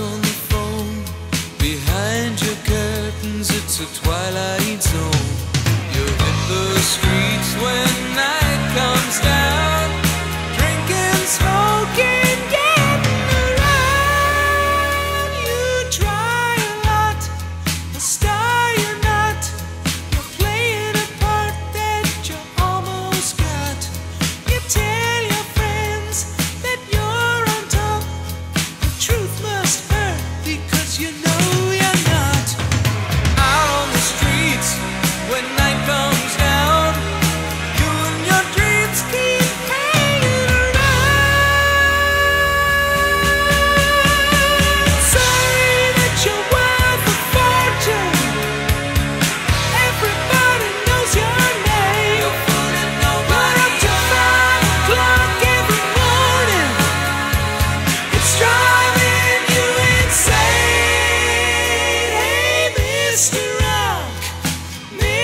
on the phone. Behind your curtains, it's a twilight zone. You're in the streets when.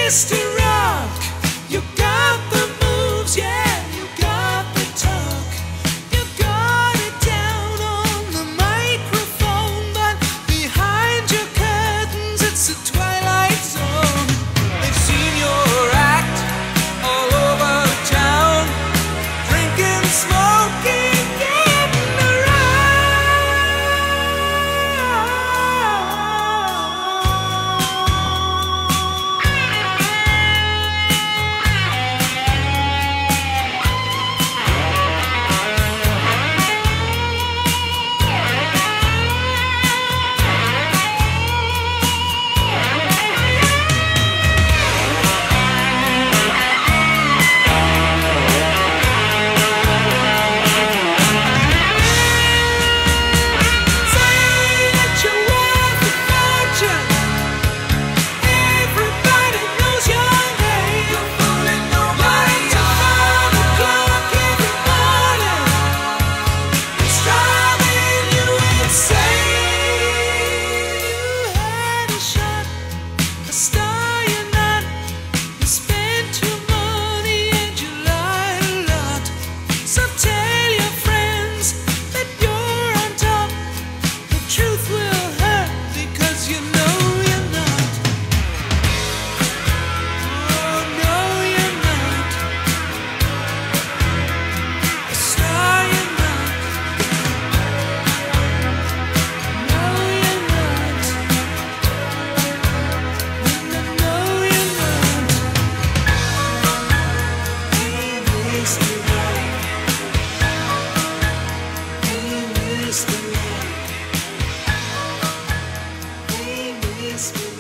wasting this.